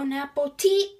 Bon appetit!